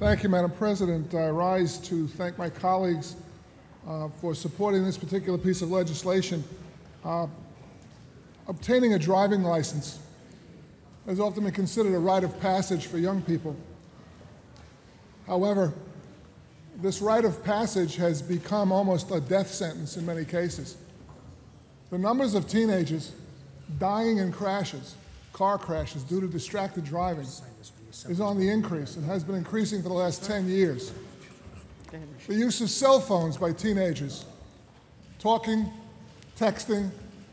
Thank you, Madam President. I rise to thank my colleagues uh, for supporting this particular piece of legislation. Uh, obtaining a driving license has often been considered a rite of passage for young people. However, this rite of passage has become almost a death sentence in many cases. The numbers of teenagers dying in crashes, car crashes, due to distracted driving is on the increase and has been increasing for the last 10 years. The use of cell phones by teenagers, talking, texting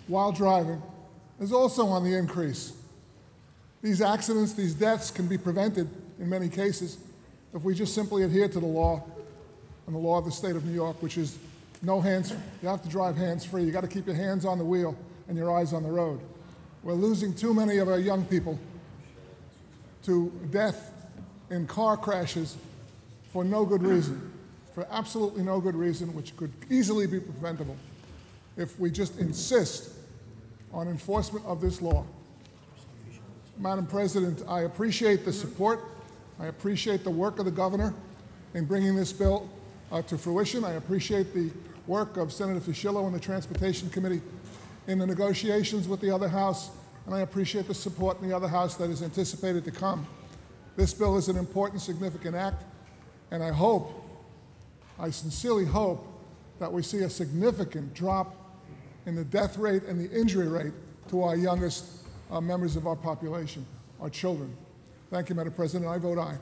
while driving, is also on the increase. These accidents, these deaths can be prevented in many cases if we just simply adhere to the law and the law of the state of New York, which is no hands, you have to drive hands free. You got to keep your hands on the wheel and your eyes on the road. We're losing too many of our young people to death in car crashes for no good reason, for absolutely no good reason, which could easily be preventable if we just insist on enforcement of this law. Madam President, I appreciate the support. I appreciate the work of the governor in bringing this bill uh, to fruition. I appreciate the work of Senator Fuschillo and the Transportation Committee in the negotiations with the other House, and I appreciate the support in the other House that is anticipated to come. This bill is an important, significant act, and I hope, I sincerely hope, that we see a significant drop in the death rate and the injury rate to our youngest uh, members of our population, our children. Thank you, Madam President. I vote aye.